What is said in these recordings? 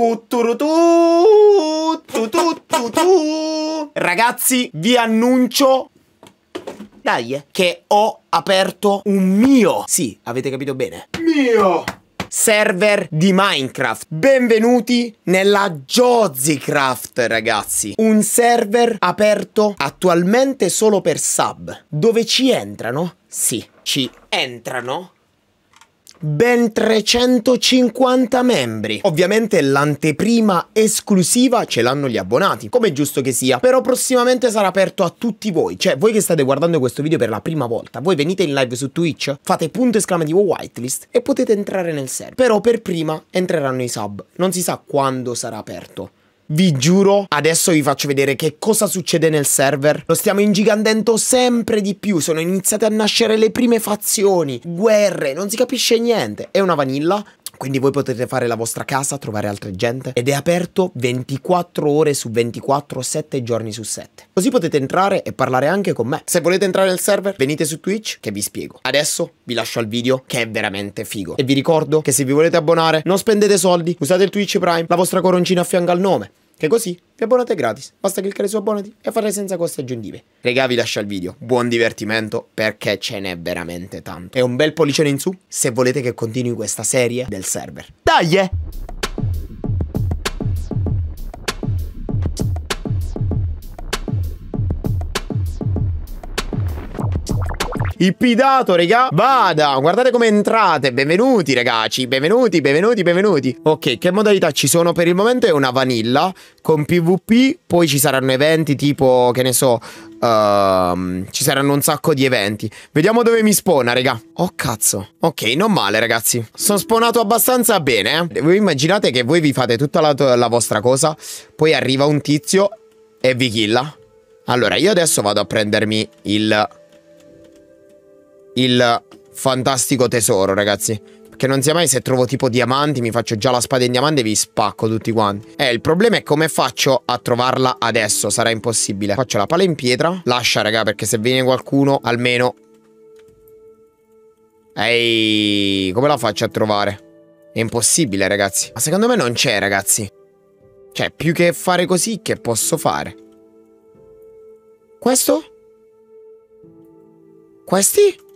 Tu, tu, tu. Ragazzi, vi annuncio dai, eh, che ho aperto un mio. Sì, avete capito bene. Mio server di Minecraft. Benvenuti nella Jozzycraft, ragazzi. Un server aperto attualmente solo per sub. Dove ci entrano? Sì, ci entrano ben 350 membri. Ovviamente l'anteprima esclusiva ce l'hanno gli abbonati, come è giusto che sia, però prossimamente sarà aperto a tutti voi, cioè voi che state guardando questo video per la prima volta, voi venite in live su Twitch, fate punto esclamativo whitelist e potete entrare nel server, però per prima entreranno i sub, non si sa quando sarà aperto. Vi giuro, adesso vi faccio vedere che cosa succede nel server. Lo stiamo ingigantendo sempre di più. Sono iniziate a nascere le prime fazioni, guerre, non si capisce niente. È una vanilla. Quindi voi potete fare la vostra casa, trovare altra gente ed è aperto 24 ore su 24, 7 giorni su 7. Così potete entrare e parlare anche con me. Se volete entrare nel server, venite su Twitch che vi spiego. Adesso vi lascio al video che è veramente figo. E vi ricordo che se vi volete abbonare, non spendete soldi, usate il Twitch Prime, la vostra coroncina a fianco al nome. Che così vi abbonate gratis. Basta cliccare su abbonati e fare senza costi aggiuntivi. Regà, vi lascio il video. Buon divertimento perché ce n'è veramente tanto. E un bel pollicione in su se volete che continui questa serie del server. Dai! Ippidato, regà. Vada, guardate come entrate. Benvenuti, ragazzi. Benvenuti, benvenuti, benvenuti. Ok, che modalità ci sono per il momento? È una vanilla con PvP. Poi ci saranno eventi tipo, che ne so, Uh, ci saranno un sacco di eventi. Vediamo dove mi spona, raga. Oh, cazzo. Ok, non male, ragazzi. Sono spawnato abbastanza bene, eh. Voi immaginate che voi vi fate tutta la, la vostra cosa, poi arriva un tizio e vi killa. Allora, io adesso vado a prendermi il il fantastico tesoro, ragazzi. Perché non sia mai se trovo tipo diamanti, mi faccio già la spada in diamante e vi spacco tutti quanti. Eh, il problema è come faccio a trovarla adesso, sarà impossibile. Faccio la pala in pietra, lascia, raga, perché se viene qualcuno, almeno... Ehi, come la faccio a trovare? È impossibile, ragazzi. Ma secondo me non c'è, ragazzi. Cioè, più che fare così, che posso fare? Questo? Questi?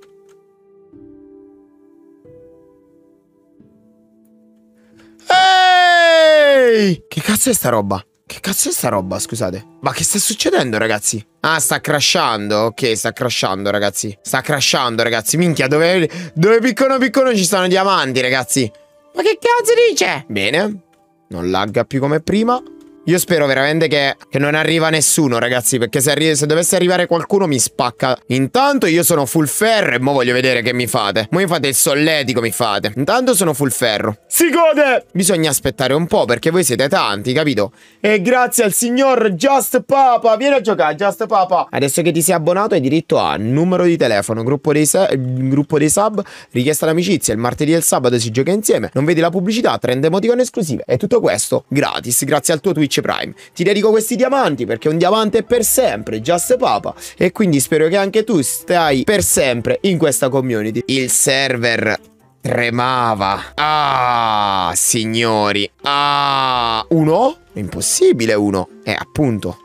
Ehi! Che cazzo è sta roba? Che cazzo è sta roba, scusate? Ma che sta succedendo, ragazzi? Ah, sta crashando. Ok, sta crashando, ragazzi. Sta crashando, ragazzi. Minchia, dove, dove piccono piccono ci stanno diamanti, ragazzi. Ma che cazzo dice? Bene. Non lagga più come prima. Io spero veramente che, che, non arriva nessuno, ragazzi, perché se, se, dovesse arrivare qualcuno mi spacca. Intanto io sono full ferro e mo voglio vedere che mi fate. Mo mi fate il solletico, mi fate. Intanto sono full ferro. Si gode! Bisogna aspettare un po' perché voi siete tanti, capito? E grazie al signor Just Papa. Vieni a giocare, Just Papa. Adesso che ti sei abbonato hai diritto a numero di telefono, gruppo dei, gruppo dei sub, richiesta d'amicizia. Il martedì e il sabato si gioca insieme. Non vedi la pubblicità, trend emoticon esclusive. E tutto questo gratis, grazie al tuo Twitch Twitch Prime. Ti dedico questi diamanti perché un diamante è per sempre, Just Papa. E quindi spero che anche tu stai per sempre in questa community. Il server tremava. Ah, signori. Ah, uno? Impossibile uno. Eh, appunto.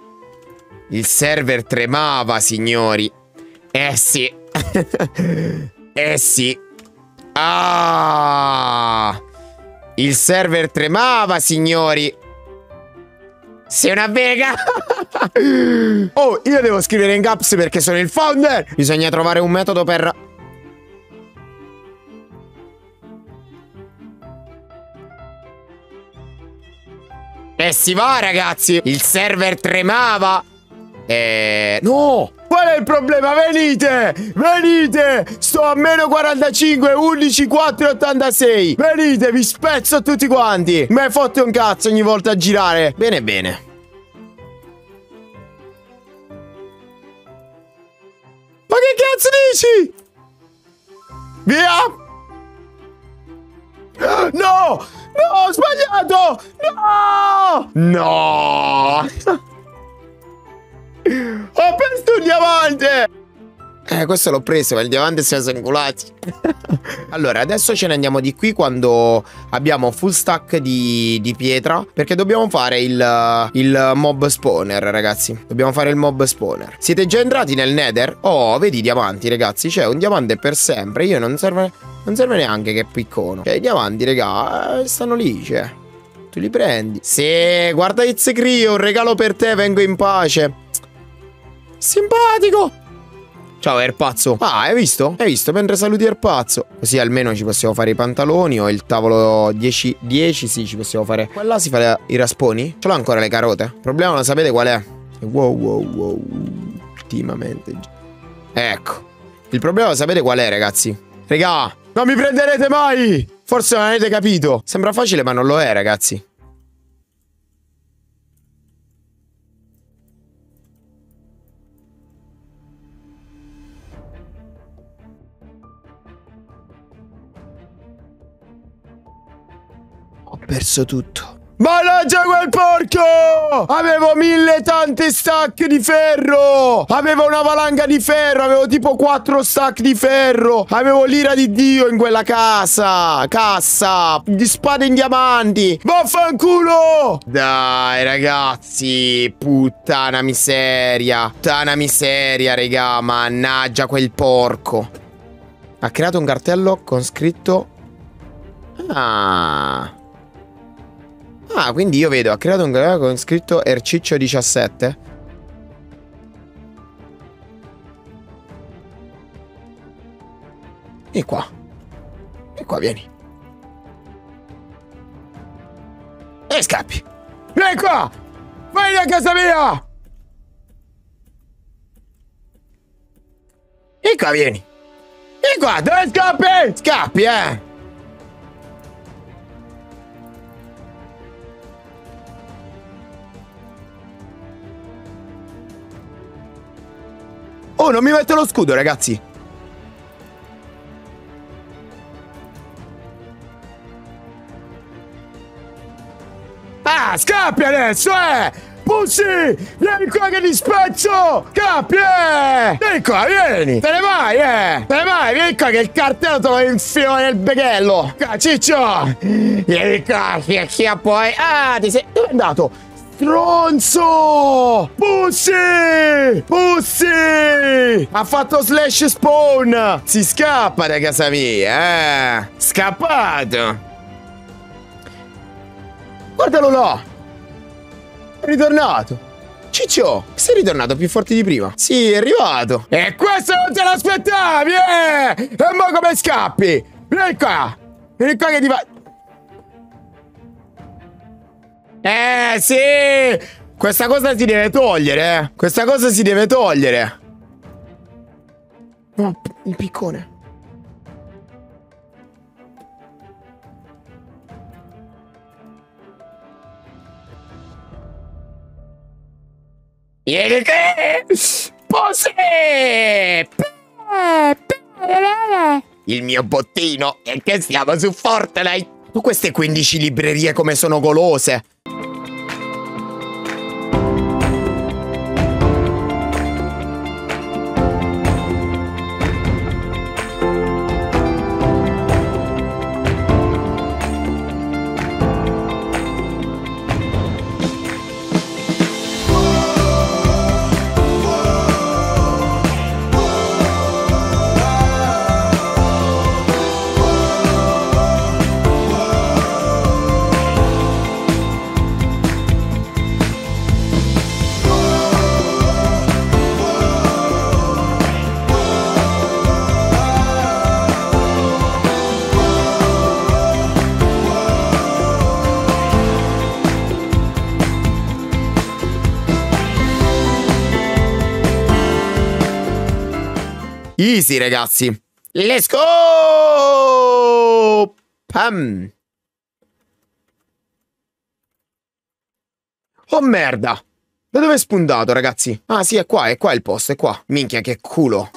Il server tremava, signori. Eh sì. eh sì. Ah. Il server tremava, signori. Sei una vega! oh, io devo scrivere in caps perché sono il founder! Bisogna trovare un metodo per... E si va, ragazzi! Il server tremava! E... No! Qual è il problema? Venite! Venite! Sto a meno 45, 11, 4, 86. Venite, vi spezzo tutti quanti. Mi hai fatto un cazzo ogni volta a girare. Bene, bene. Cazzo dici? Via! No! No, ho sbagliato! No! No! Ho perso un diamante! Eh, questo l'ho preso, ma il diamante si è inculati. allora, adesso ce ne andiamo di qui quando abbiamo full stack di, di pietra. Perché dobbiamo fare il, il, mob spawner, ragazzi. Dobbiamo fare il mob spawner. Siete già entrati nel nether? Oh, vedi i diamanti, ragazzi. C'è un diamante per sempre. Io non serve, non serve neanche che piccono. Cioè, i diamanti, raga, eh, stanno lì, cioè. Tu li prendi. Sì, guarda It's Crio, un regalo per te, vengo in pace. Simpatico. Ciao Erpazzo Ah hai visto? Hai visto? Mentre saluti Erpazzo Così almeno ci possiamo fare i pantaloni O il tavolo 10 10 sì ci possiamo fare Qua là si fa i rasponi? Ce l'ho ancora le carote Il problema lo sapete qual è? Wow wow wow Ultimamente Ecco Il problema lo sapete qual è ragazzi? Regà Non mi prenderete mai Forse non avete capito Sembra facile ma non lo è ragazzi perso tutto. Mannaggia quel porco! Avevo mille tanti stack di ferro! Avevo una valanga di ferro! Avevo tipo quattro stack di ferro! Avevo l'ira di Dio in quella casa! Cassa! Di spade in diamanti! Vaffanculo! Dai ragazzi! Puttana miseria! Puttana miseria, regà! Mannaggia quel porco! Ha creato un cartello con scritto... Ah... Ah, quindi io vedo, ha creato un canale con scritto Erciccio 17. E qua. E qua, vieni. E scappi. Vieni qua! Vieni a casa mia! E qua, vieni. E qua, dove scappi? Scappi, eh! Oh, non mi mette lo scudo, ragazzi. Ah, scappi adesso, eh! Pussy! Vieni qua che ti spezzo! Scappi, eh! Vieni qua, vieni! Te ne vai, eh! Te ne vai, vieni qua che il cartello te lo infilo nel beghello! Ciccio! Vieni qua, che poi... Ah, ti sei... Dove è andato? Stronzo! Pussy! Pussy! Ha fatto slash spawn! Si scappa da casa mia, eh! Scappato! Guardalo là! È ritornato! Ciccio, sei ritornato più forte di prima. Sì, è arrivato. E questo non te l'aspettavi, eh! E mo come scappi? Vieni qua! Vieni qua che ti fa... Eh, sì! Questa cosa si deve togliere, eh. Questa cosa si deve togliere. No, il piccone. Vieni qui! Posi! Il mio bottino è che siamo su Fortnite! Queste 15 librerie come sono golose! Easy, ragazzi. Let's go! Pam. Oh merda! Da dove è spuntato, ragazzi? Ah, sì, è qua, è qua il posto, è qua. Minchia, che culo.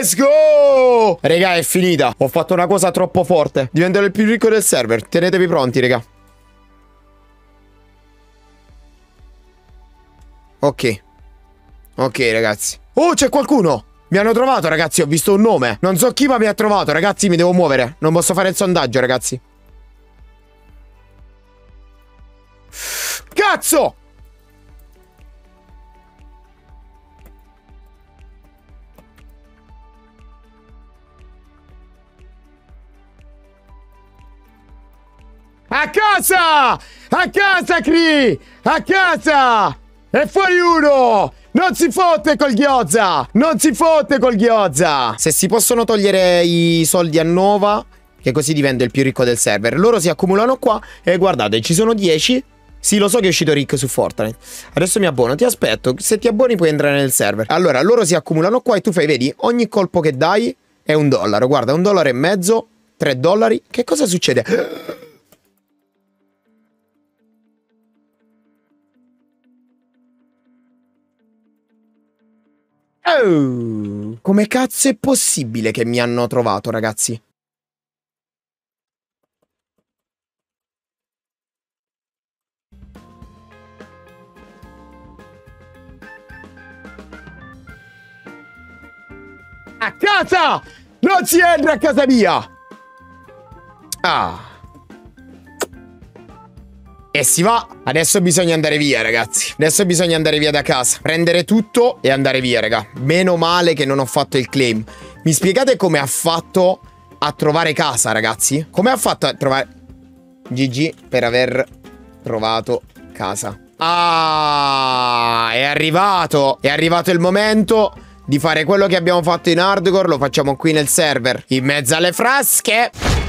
Let's go! Raga, è finita. Ho fatto una cosa troppo forte. Diventerò il più ricco del server. Tenetevi pronti, raga. Ok. Ok, ragazzi. Oh, c'è qualcuno! Mi hanno trovato, ragazzi. Ho visto un nome. Non so chi, ma mi ha trovato. Ragazzi, mi devo muovere. Non posso fare il sondaggio, ragazzi. Cazzo! A casa! A casa, Cri! A casa! E fuori uno! Non si fotte col ghiozza! Non si fotte col ghiozza! Se si possono togliere i soldi a Nova, che così divento il più ricco del server, loro si accumulano qua e guardate, ci sono 10. Sì, lo so che è uscito Rick su Fortnite. Adesso mi abbono, ti aspetto. Se ti abboni puoi entrare nel server. Allora, loro si accumulano qua e tu fai, vedi, ogni colpo che dai è un dollaro. Guarda, un dollaro e mezzo, tre dollari. Che cosa succede? Oh, come cazzo è possibile che mi hanno trovato, ragazzi? A casa! Non si entra a casa mia! Ah. E si va. Adesso bisogna andare via, ragazzi. Adesso bisogna andare via da casa. Prendere tutto e andare via, raga. Meno male che non ho fatto il claim. Mi spiegate come ha fatto a trovare casa, ragazzi? Come ha fatto a trovare... GG per aver trovato casa. Ah, è arrivato. È arrivato il momento di fare quello che abbiamo fatto in hardcore. Lo facciamo qui nel server. In mezzo alle frasche.